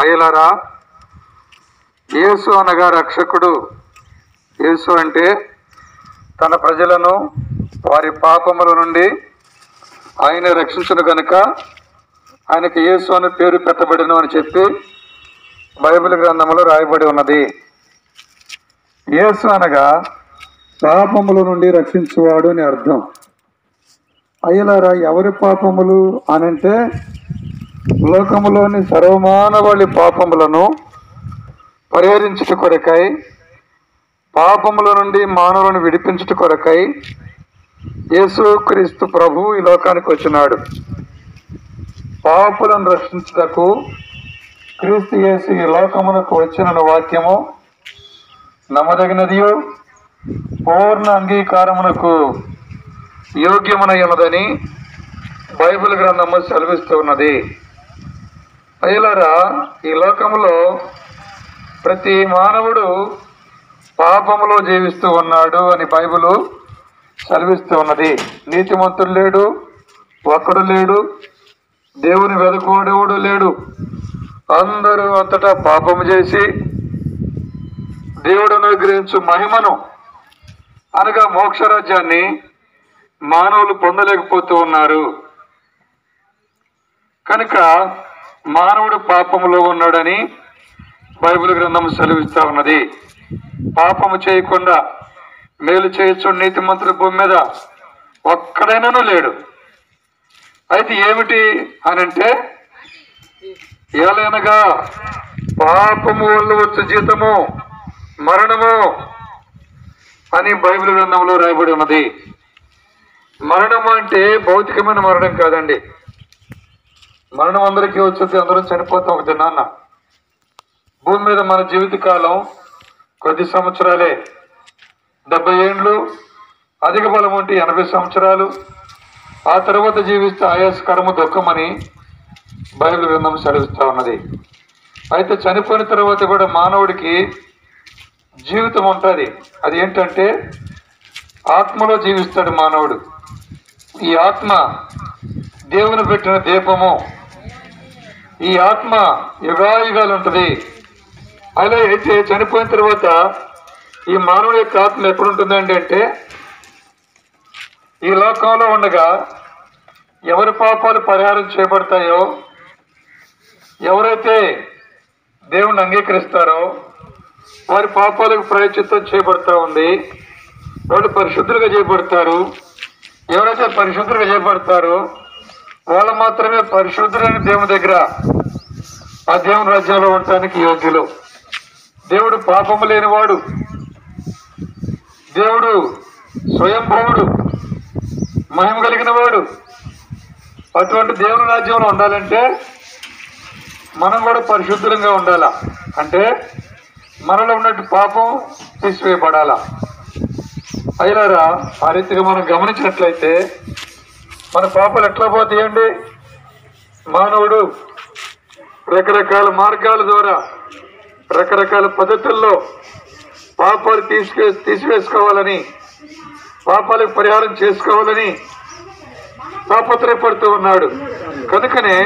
అయ్యలారా యేసు అనగా రక్షకుడు. యేసు అంటే తన ప్రజలను వారి పాపముల నుండి ఆయన రక్షించను గనుక ఆయనకి యేసు అని పేరు పెట్టబడిను అని చెప్పి బైబిల్ గ్రంథంలో రాయబడి ఉన్నది. యేసు అనగా పాపముల నుండి రక్షించువాడు అని అర్థం. అయ్యలారా ఎవరి పాపములు అనంటే లోకములోని సర్వమానవాళి పాపములను పరిహరించుట కొరకై పాపముల నుండి మానవులను విడిపించుట కొరకై యేసుక్రీస్తు ప్రభు ఈ లోకానికి వచ్చినాడు. పాపులను రక్షించుటకు క్రీస్తు యేసు ఈ లోకమునకు వచ్చిన వాక్యము నమ్మదగినదియో పూర్ణ అంగీకారమునకు యోగ్యమునయున్నదని బైబిల్ గ్రంథము సెలవిస్తూ ఉన్నది. అయ్యలారా ఈ లోకంలో ప్రతి మానవుడు పాపములో జీవిస్తూ ఉన్నాడు అని బైబిల్ సర్విస్తూ ఉన్నది. నీతిమంతుడు లేడు ఒక్కడు లేడు దేవుని వెదకోడేవుడు లేడు. అందరూ అంతటా పాపము చేసి దేవుడు అనుగ్రహించు మహిమను అనగా మోక్షరాజ్యాన్ని మానవులు పొందలేకపోతూ ఉన్నారు. కనుక మానవుడు పాపములో ఉన్నాడని బైబిల్ గ్రంథం సెలవిస్తా ఉన్నది. పాపము చేయకుండా మేలు చేయొచ్చు నీతిమంతుల భూమి మీద ఒక్కడైనాను లేడు. అయితే ఏమిటి అని అంటే ఏలైనగా పాపము వల్ల వచ్చే జీతము మరణము అని బైబిల్ గ్రంథంలో రాయబడి ఉన్నది. మరణం అంటే భౌతికమైన మరణం కాదండి. మరణం అందరికీ వచ్చింది అందరూ చనిపోతాం ఒక దినాన్న భూమి మీద మన జీవితకాలం కొద్ది సంవత్సరాలే. డెబ్బై ఏండ్లు అధిక బలం ఉంటే ఎనభై సంవత్సరాలు. ఆ తర్వాత జీవిస్తే ఆయాసకరము దుఃఖమని బైబిల్ గ్రంథం సెలవిస్తూ ఉన్నది. అయితే చనిపోయిన తర్వాత కూడా మానవుడికి జీవితం ఉంటుంది. అది ఏంటంటే ఆత్మలో జీవిస్తాడు మానవుడు. ఈ ఆత్మ దేవుని పెట్టిన దీపము. ఈ ఆత్మ యుగాయుగాలు ఉంటుంది. అలా అయితే చనిపోయిన తర్వాత ఈ మానవుడి యొక్క ఆత్మ ఎప్పుడు ఉంటుందండి అంటే ఈ లోకంలో ఉండగా ఎవరి పాపాలు పరిహారం చేయబడతాయో ఎవరైతే దేవుణ్ణి అంగీకరిస్తారో వారి పాపాలకు ప్రాయచిత్తం చేయబడతా ఉంది. వాళ్ళు పరిశుద్ధులుగా చేయబడతారు. ఎవరైతే పరిశుద్ధులుగా చేయబడతారో వాళ్ళు మాత్రమే పరిశుద్ధులైన దేవుని దగ్గర ఆ దేవుని రాజ్యంలో ఉండటానికి యోగ్యులు. దేవుడు పాపము లేనివాడు దేవుడు స్వయంభవుడు మహిమ కలిగిన వాడు అటువంటి దేవుని రాజ్యంలో ఉండాలంటే మనం కూడా పరిశుద్ధంగా ఉండాలా? అంటే మనలో ఉన్నట్టు పాపం తీసివేయబడాలా? అయినారా ఆ రీతిగా మనం గమనించినట్లయితే మన పాపలు ఎట్లా పోతాయండి? మానవుడు రకరకాల మార్గాల ద్వారా రకరకాల పద్ధతుల్లో పాపాలు తీసుకే తీసివేసుకోవాలని పాపాలకు పరిహారం చేసుకోవాలని తాపత్రయపడుతూ ఉన్నాడు. కనుకనే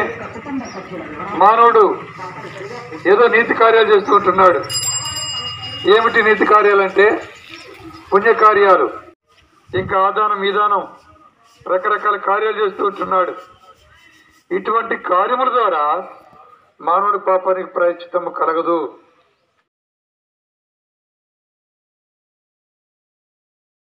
మానవుడు ఏదో నీతి కార్యాలు చేస్తూ ఉంటున్నాడు. ఏమిటి నీతి కార్యాలంటే పుణ్యకార్యాలు. ఇంకా ఆదానం మీదానం రకరకాల కార్యాలు చేస్తూ ఉంటున్నాడు. ఇటువంటి కార్యముల ద్వారా మానవుడి పాపానికి ప్రాయశ్చిత్తము కలగదు.